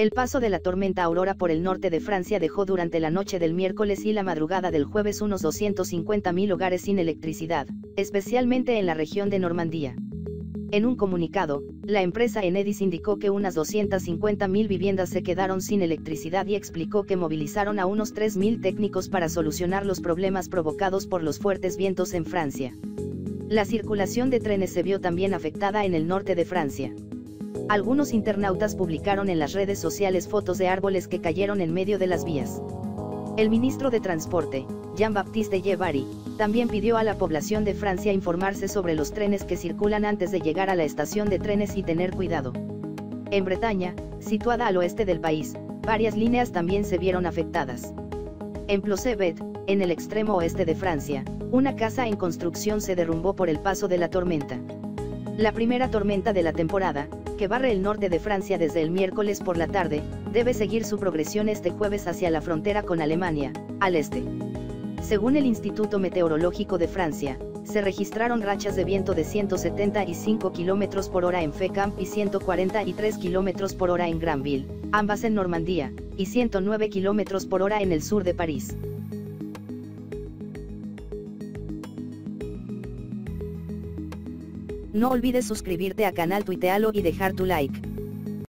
El paso de la tormenta Aurora por el norte de Francia dejó durante la noche del miércoles y la madrugada del jueves unos 250.000 hogares sin electricidad, especialmente en la región de Normandía. En un comunicado, la empresa Enedis indicó que unas 250.000 viviendas se quedaron sin electricidad y explicó que movilizaron a unos 3.000 técnicos para solucionar los problemas provocados por los fuertes vientos en Francia. La circulación de trenes se vio también afectada en el norte de Francia. Algunos internautas publicaron en las redes sociales fotos de árboles que cayeron en medio de las vías. El ministro de Transporte, Jean-Baptiste Yevari, también pidió a la población de Francia informarse sobre los trenes que circulan antes de llegar a la estación de trenes y tener cuidado. En Bretaña, situada al oeste del país, varias líneas también se vieron afectadas. En Plosebet, en el extremo oeste de Francia, una casa en construcción se derrumbó por el paso de la tormenta. La primera tormenta de la temporada, que barre el norte de Francia desde el miércoles por la tarde, debe seguir su progresión este jueves hacia la frontera con Alemania, al este. Según el Instituto Meteorológico de Francia, se registraron rachas de viento de 175 km por hora en Fécamp y 143 km por hora en Granville, ambas en Normandía, y 109 km por hora en el sur de París. No olvides suscribirte a canal Tuitealo y dejar tu like.